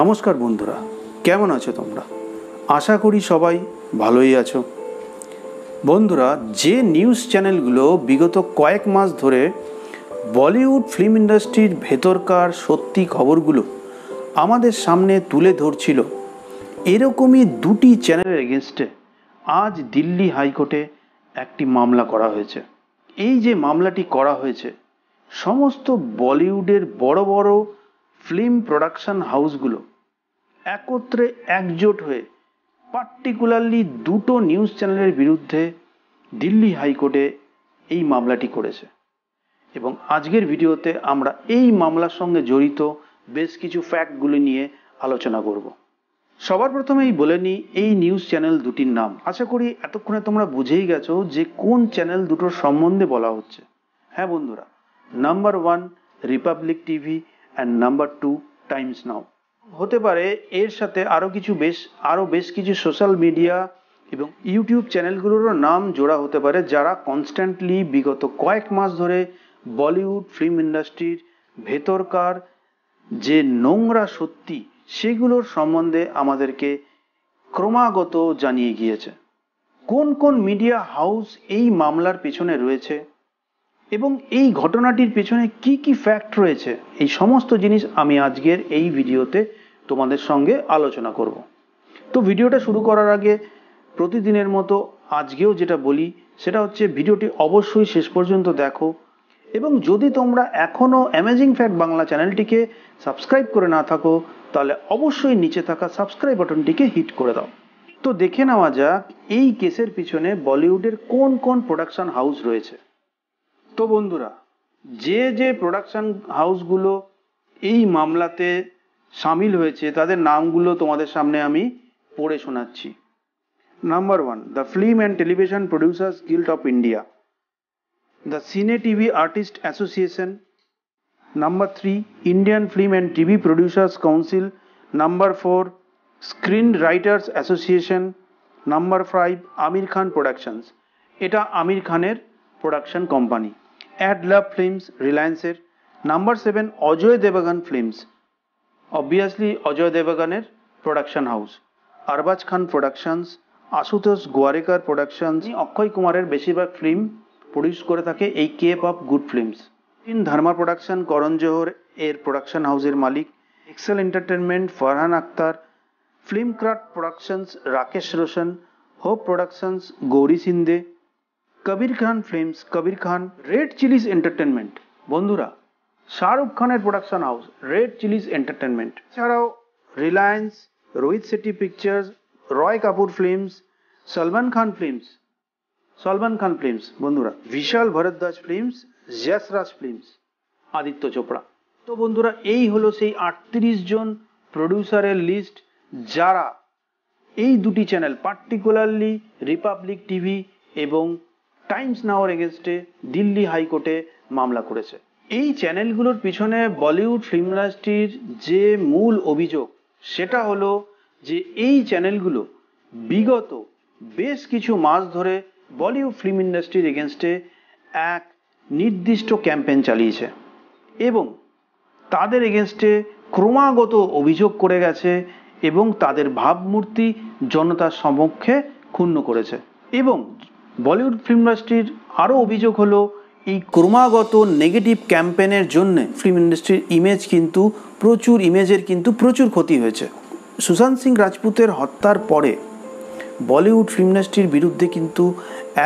নমস্কার বন্ধুরা, কেমন আছো তোমরা? আশা করি সবাই ভালোই আছো। বন্ধুরা, যে নিউজ চ্যানেলগুলো বিগত কয়েক মাস ধরে বলিউড ফিল্ম ইন্ডাস্ট্রির ভেতরকার সত্যি খবরগুলো আমাদের সামনে তুলে ধরছিল, এরকমই দুটি চ্যানেলের এগেনস্টে আজ দিল্লি হাইকোর্টে একটি মামলা করা হয়েছে। এই যে মামলাটি করা হয়েছে, সমস্ত বলিউডের বড় বড় ফিল্ম প্রোডাকশন হাউসগুলো একত্রে একজোট হয়ে পার্টিকুলারলি দুটো নিউজ চ্যানেলের বিরুদ্ধে দিল্লি হাইকোর্টে এই মামলাটি করেছে। এবং আজকের ভিডিওতে আমরা এই মামলার সঙ্গে জড়িত বেশ কিছু ফ্যাক্টগুলি নিয়ে আলোচনা করব। সবার প্রথমেই বলে নিই, এই নিউজ চ্যানেল দুটির নাম। আশা করি এতক্ষণে তোমরা বুঝেই গেছো যে কোন চ্যানেল দুটোর সম্বন্ধে বলা হচ্ছে। হ্যাঁ বন্ধুরা number one Republic TV and number two Times Now হতে পারে এর সাথে আরও কিছু বেশ আরও বেশ কিছু সোশ্যাল মিডিয়া এবং ইউটিউব চ্যানেলগুলোরও নাম জোড়া হতে পারে যারা কনস্ট্যান্টলি বিগত কয়েক মাস ধরে বলিউড ফিল্ম ইন্ডাস্ট্রির ভেতরকার যে নোংরা সত্যি সেগুলোর সম্বন্ধে আমাদেরকে ক্রমাগত জানিয়ে গিয়েছে। কোন কোন মিডিয়া হাউস এই মামলার পেছনে রয়েছে এবং এই ঘটনাটির পেছনে কি কি ফ্যাক্ট রয়েছে, এই সমস্ত জিনিস আমি আজকের এই ভিডিওতে তোমাদের সঙ্গে আলোচনা করব। তো ভিডিওটা শুরু করার আগে প্রতিদিনের মতো আজকেও যেটা বলি, সেটা হচ্ছে ভিডিওটি অবশ্যই শেষ পর্যন্ত দেখো এবং যদি তোমরা এখনও অ্যামেজিং ফ্যাক্ট বাংলা চ্যানেলটিকে সাবস্ক্রাইব করে না থাকো, তাহলে অবশ্যই নিচে থাকা সাবস্ক্রাইব বাটনটিকে হিট করে দাও। তো দেখে নেওয়া যাক এই কেসের পিছনে বলিউডের কোন কোন প্রোডাকশন হাউস রয়েছে। তো বন্ধুরা, যে যে প্রোডাকশন হাউসগুলো এই মামলাতে সামিল হয়েছে, তাদের নামগুলো তোমাদের সামনে আমি পড়ে শোনাচ্ছি। Number one the film and television producers guild of India the cine TV artist association number three Indian film and TV producers council number four screen writers association number five Aamir Khan productions এটা আমির খানের production company Adlabs films রিলায়েন্সের number seven Ajay Devgn films obviously Ajay দেবগানের production house Arbaaz Khan productions Ashutosh Gowariker productions Akshay কুমারের বেশিরভাগ film produce করে থাকে এই cape of good films in Dharma production Karan Johar এর production হাউসের মালিক Excel entertainment Farhan Akhtar film craft productions Rakesh Roshan hope productions Gauri Shinde Kabir Khan films Kabir Khan red chillies entertainment বন্ধুরা শাহরুখ খানের production house red chillies entertainment এছাড়াও Reliance Rohit Shetty pictures Roy Kapur films Salman Khan films Salman Khan films বন্ধুরা Vishal Bhardwaj films Yashraj films Aditya Chopra তো বন্ধুরা, এই হলো সেই আটত্রিশ জন প্রডিউসারের লিস্ট যারা এই দুটি চ্যানেল পার্টিকুলারলি রিপাবলিক টিভি এবং টাইমস নাওয়ার এগেনস্টে দিল্লি হাইকোর্টে মামলা করেছে। এই চ্যানেলগুলোর পিছনে বলিউড ফিল্ম ইন্ডাস্ট্রির যে মূল অভিযোগ, সেটা হলো যে এই চ্যানেলগুলো বিগত বেশ কিছু মাস ধরে বলিউড ফিল্ম ইন্ডাস্ট্রির এগেনস্টে এক নির্দিষ্ট ক্যাম্পেইন চালিয়েছে এবং তাদের এগেনস্টে ক্রমাগত অভিযোগ করে গেছে এবং তাদের ভাবমূর্তি জনতার সমক্ষে ক্ষুণ্ণ করেছে। এবং বলিউড ফিল্ম ইন্ডাস্ট্রির আরও অভিযোগ হলো এই ক্রমাগত নেগেটিভ ক্যাম্পেনের জন্য ফিল্ম ইন্ডাস্ট্রির ইমেজ কিন্তু প্রচুর ইমেজের কিন্তু প্রচুর ক্ষতি হয়েছে। সুশান্ত সিং রাজপুতের হত্যার পরে বলিউড ফিল্ম ইন্ডাস্ট্রির বিরুদ্ধে কিন্তু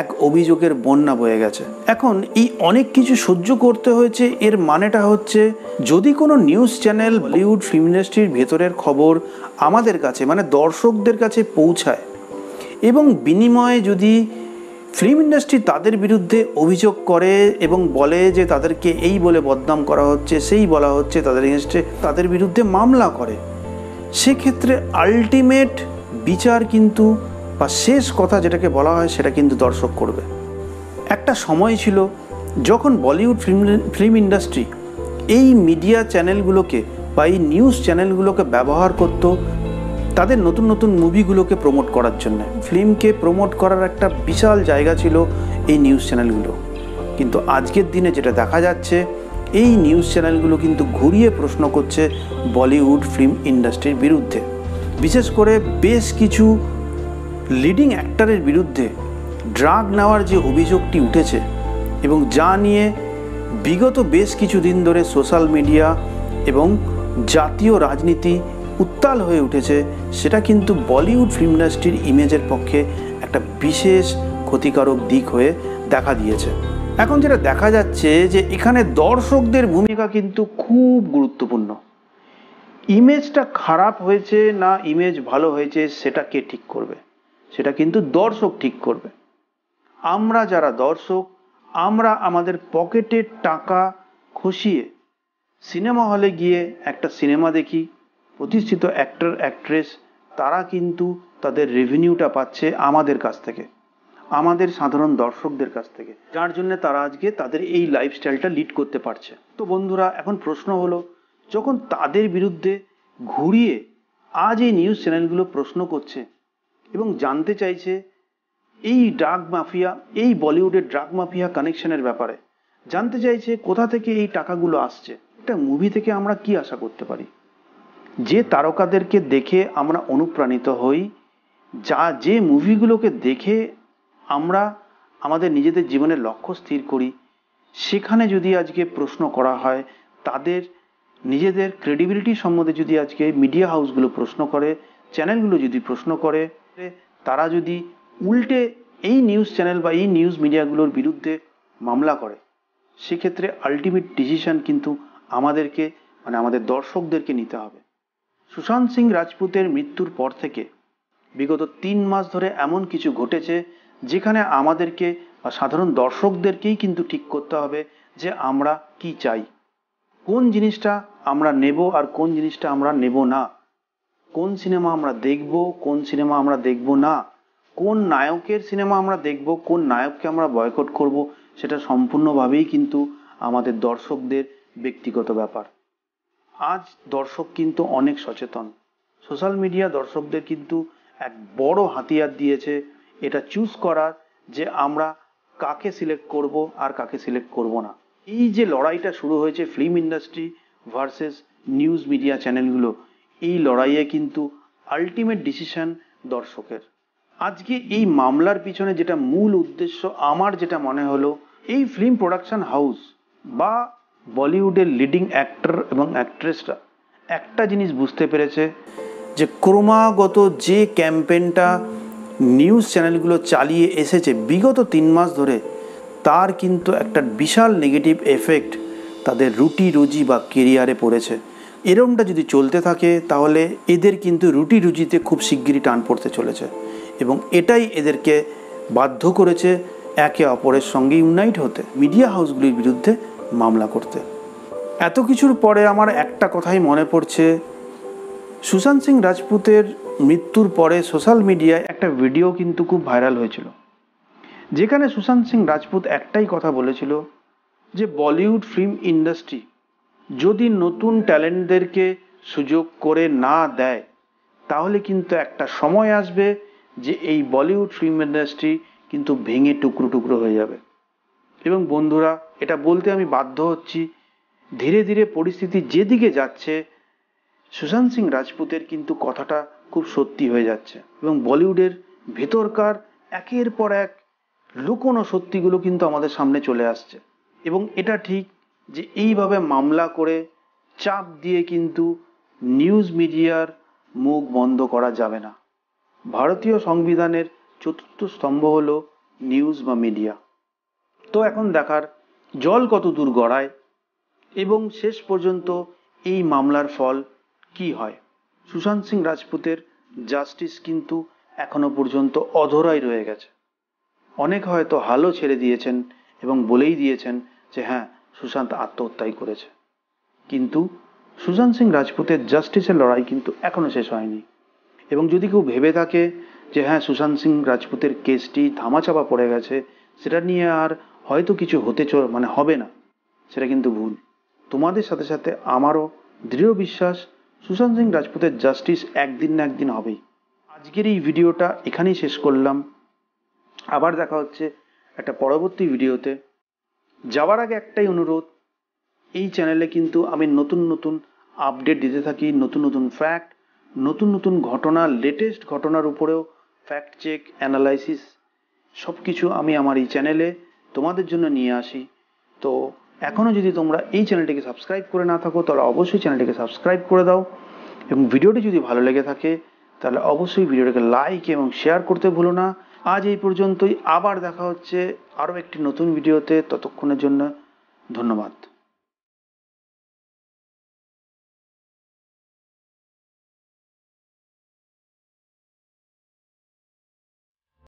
এক অভিযোগের বন্যা বয়ে গেছে। এখন এই অনেক কিছু সহ্য করতে হয়েছে, এর মানেটা হচ্ছে যদি কোনো নিউজ চ্যানেল বলিউড ফিল্ম ইন্ডাস্ট্রির ভেতরের খবর আমাদের কাছে মানে দর্শকদের কাছে পৌঁছায় এবং বিনিময়ে যদি ফিল্ম ইন্ডাস্ট্রি তাদের বিরুদ্ধে অভিযোগ করে এবং বলে যে তাদেরকে এই বলে বদনাম করা হচ্ছে, সেই বলা হচ্ছে, তাদের এগেনস্টে তাদের বিরুদ্ধে মামলা করে। সেক্ষেত্রে আলটিমেট বিচার কিন্তু বা শেষ কথা যেটাকে বলা হয় সেটা কিন্তু দর্শক করবে। একটা সময় ছিল যখন বলিউড ফিল্ম ফিল্ম ইন্ডাস্ট্রি এই মিডিয়া চ্যানেলগুলোকে বা এই নিউজ চ্যানেলগুলোকে ব্যবহার করতো তাদের নতুন নতুন মুভিগুলোকে প্রমোট করার জন্য। ফিল্মকে প্রমোট করার একটা বিশাল জায়গা ছিল এই নিউজ চ্যানেলগুলো কিন্তু আজকের দিনে যেটা দেখা যাচ্ছে, এই নিউজ চ্যানেলগুলো কিন্তু ঘুরিয়ে প্রশ্ন করছে বলিউড ফিল্ম ইন্ডাস্ট্রির বিরুদ্ধে। বিশেষ করে বেশ কিছু লিডিং অ্যাক্টারের বিরুদ্ধে ড্রাগ নেওয়ার যে অভিযোগটি উঠেছে এবং যা নিয়ে বিগত বেশ কিছু দিন ধরে সোশ্যাল মিডিয়া এবং জাতীয় রাজনীতি উত্তাল হয়ে উঠেছে, সেটা কিন্তু বলিউড ফিল্ম ইন্ডাস্ট্রির ইমেজের পক্ষে একটা বিশেষ ক্ষতিকারক দিক হয়ে দেখা দিয়েছে। এখন যেটা দেখা যাচ্ছে যে এখানে দর্শকদের ভূমিকা কিন্তু খুব গুরুত্বপূর্ণ। ইমেজটা খারাপ হয়েছে না ইমেজ ভালো হয়েছে সেটা কে ঠিক করবে? সেটা কিন্তু দর্শক ঠিক করবে। আমরা যারা দর্শক, আমরা আমাদের পকেটের টাকা খসিয়ে সিনেমা হলে গিয়ে একটা সিনেমা দেখি প্রতিষ্ঠিত অ্যাক্টর অ্যাক্ট্রেস তারা কিন্তু তাদের রেভিনিউটা পাচ্ছে আমাদের কাছ থেকে, আমাদের সাধারণ দর্শকদের কাছ থেকে। যার জন্য তারা আজকে তাদের এই লাইফস্টাইলটা লিড করতে পারছে। তো বন্ধুরা, এখন প্রশ্ন হলো, যখন তাদের বিরুদ্ধে ঘুরিয়ে আজ এই নিউজ চ্যানেলগুলো প্রশ্ন করছে এবং জানতে চাইছে, এই ড্রাগ মাফিয়া এই বলিউডের ড্রাগ মাফিয়া কানেকশনের ব্যাপারে, জানতে চাইছে কোথা থেকে এই টাকাগুলো আসছে, একটা মুভি থেকে আমরা কি আশা করতে পারি? যে তারকাদেরকে দেখে আমরা অনুপ্রাণিত হই, যা যে মুভিগুলোকে দেখে আমরা আমাদের নিজেদের জীবনের লক্ষ্য স্থির করি, সেখানে যদি আজকে প্রশ্ন করা হয়, তাদের নিজেদের ক্রেডিবিলিটি সম্বন্ধে যদি আজকে মিডিয়া হাউসগুলো প্রশ্ন করে চ্যানেলগুলো যদি প্রশ্ন করে, তারা যদি উল্টে এই নিউজ চ্যানেল বা এই নিউজ মিডিয়াগুলোর বিরুদ্ধে মামলা করে, সেক্ষেত্রে আলটিমেট ডিসিশন কিন্তু আমাদেরকে মানে আমাদের দর্শকদেরকে নিতে হবে। সুশান্ত সিং রাজপুতের মৃত্যুর পর থেকে বিগত তিন মাস ধরে এমন কিছু ঘটেছে যেখানে আমাদেরকে বা সাধারণ দর্শকদেরকেই কিন্তু ঠিক করতে হবে যে আমরা কি চাই। কোন জিনিসটা আমরা নেব আর কোন জিনিসটা আমরা নেব না? কোন সিনেমা আমরা দেখব, কোন সিনেমা আমরা দেখব না? কোন নায়কের সিনেমা আমরা দেখব, কোন নায়ককে আমরা বয়কট করব, সেটা সম্পূর্ণভাবেই কিন্তু আমাদের দর্শকদের ব্যক্তিগত ব্যাপার। আজ দর্শক কিন্তু অনেক সচেতন। সোশ্যাল মিডিয়া দর্শকদের কিন্তু এক বড় হাতিয়ার দিয়েছে। এটা চুজ করার যে আমরা কাকে সিলেক্ট করব আর কাকে সিলেক্ট করব না। এই যে লড়াইটা শুরু হয়েছে film industry versus news media চ্যানেলগুলো এই লড়াইয়ে কিন্তু আলটিমেট ডিসিশন দর্শকের। আজকে এই মামলার পিছনে যেটা মূল উদ্দেশ্য, আমার যেটা মনে হলো, এই ফিল্ম প্রোডাকশন হাউস বা বলিউডের লিডিং অ্যাক্টর এবং অ্যাক্ট্রেসরা একটা জিনিস বুঝতে পেরেছে যে ক্রমাগত যে ক্যাম্পেনটা নিউজ চ্যানেলগুলো চালিয়ে এসেছে বিগত তিন মাস ধরে, তার কিন্তু একটা বিশাল নেগেটিভ এফেক্ট তাদের রুটি রুজি বা কেরিয়ারে পড়েছে। এরমটা যদি চলতে থাকে, তাহলে এদের কিন্তু রুটি রুজিতে খুব শিগগিরই টান পড়তে চলেছে এবং এটাই এদেরকে বাধ্য করেছে একে অপরের সঙ্গে ইউনাইট হতে। মিডিয়া হাউসগুলির বিরুদ্ধে মামলা করতে। এত কিছুর পরে আমার একটা কথাই মনে পড়ছে। সুশান্ত সিং রাজপুতের মৃত্যুর পরে সোশ্যাল মিডিয়ায় একটা ভিডিও কিন্তু খুব ভাইরাল হয়েছিল। যেখানে সুশান্ত সিং রাজপুত একটাই কথা বলেছিল যে বলিউড ফিল্ম ইন্ডাস্ট্রি যদি নতুন ট্যালেন্টদেরকে সুযোগ করে না দেয়, তাহলে কিন্তু একটা সময় আসবে যে এই বলিউড ফিল্ম ইন্ডাস্ট্রি কিন্তু ভেঙে টুকরো টুকরো হয়ে যাবে। এবং বন্ধুরা, এটা বলতে আমি বাধ্য হচ্ছি। ধীরে ধীরে পরিস্থিতি যেদিকে যাচ্ছে, সুশান্ত সিং রাজপুতের কিন্তু কথাটা খুব সত্যি হয়ে যাচ্ছে এবং বলিউডের ভেতরকার একের পর এক লুকোনো সত্যিগুলো কিন্তু আমাদের সামনে চলে আসছে। এবং এটা ঠিক যে এইভাবে মামলা করে চাপ দিয়ে কিন্তু নিউজ মিডিয়ার মুখ বন্ধ করা যাবে না। ভারতীয় সংবিধানের চতুর্থ স্তম্ভ হলো নিউজ বা মিডিয়া। তো এখন দেখার জল কত দূর গড়ায় এবং শেষ পর্যন্ত এই মামলার ফল কি হয়? সুশান্ত সিং রাজপুতের জাস্টিস কিন্তু এখনও পর্যন্ত অধরাই রয়ে গেছে। অনেক হয়তো হালও ছেড়ে দিয়েছেন এবং বলেই দিয়েছেন যে হ্যাঁ সুশান্ত আত্মহত্যাই করেছে। কিন্তু সুশান্ত সিং রাজপুতের জাস্টিসের লড়াই কিন্তু এখনও শেষ হয়নি। এবং যদি কেউ ভেবে থাকে যে হ্যাঁ সুশান্ত সিং রাজপুতের কেসটি ধামাচাপা পড়ে গেছে, সেটা নিয়ে আর হয়তো কিছু হতে চ মানে হবে না। সেটা কিন্তু ভুল। তোমাদের সাথে সাথে আমারও দৃঢ় বিশ্বাস সুশান্ত সিং রাজপুতের জাস্টিস একদিন না একদিন হবেই। আজকের এই ভিডিওটা এখানেই শেষ করলাম। আবার দেখা হচ্ছে একটা পরবর্তী ভিডিওতে। যাওয়ার আগে একটাই অনুরোধ, এই চ্যানেলে কিন্তু আমি নতুন নতুন আপডেট দিতে থাকি, নতুন নতুন ফ্যাক্ট নতুন নতুন ঘটনা লেটেস্ট ঘটনার উপরেও ফ্যাক্ট চেক অ্যানালাইসিস সব কিছু আমি আমার এই চ্যানেলে তোমাদের জন্য নিয়ে আসি। তো এখনও যদি তোমরা এই চ্যানেলটিকে সাবস্ক্রাইব করে না থাকো, তাহলে অবশ্যই চ্যানেলটিকে সাবস্ক্রাইব করে দাও এবং ভিডিওটি যদি ভালো লেগে থাকে, তাহলে অবশ্যই ভিডিওটাকে লাইক এবং শেয়ার করতে ভুলো না। আজ এই পর্যন্তই। আবার দেখা হচ্ছে আরও একটি নতুন ভিডিওতে। ততক্ষণের জন্য ধন্যবাদ।